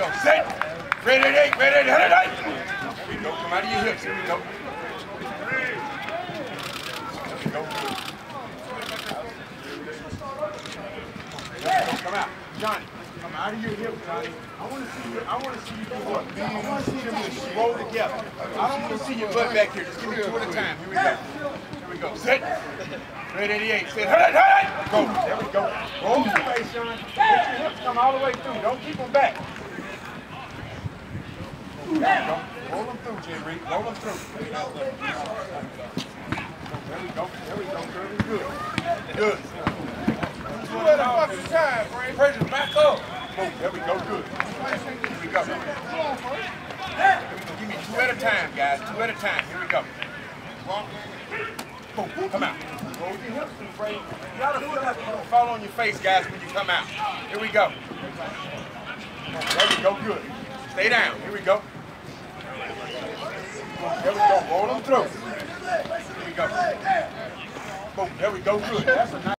go. Set. Ready, eight. Ready, hundred eight. Here we go. Come out of your hips. Here we go. There we go. Come out. Johnny. Come out of your hips, Johnny. I want to see you. I want to see you do what? I want to see them roll together. I don't want to see your butt back here. Just give me two at a time. Here we go. Here we go. Set. Red 88. Set. Hurry, hurry. Go. There we go. Roll your face, Sean. Let your hips come all the way through. Don't keep them back. Roll them through, Reed. Roll them through. There we go. There we go. Good. Good. Good. Two at a fucking time, Frank. Pressure back up. Boom. There we go. Good. Here we go. Give me two at a time, guys. Two at a time. Here we go. Come out. Fall on your face, guys, when you come out. Here we go. There we go. Good. Stay down. Here we go. Roll them through. Here we go. Boom. There we go. Good. That's a nice.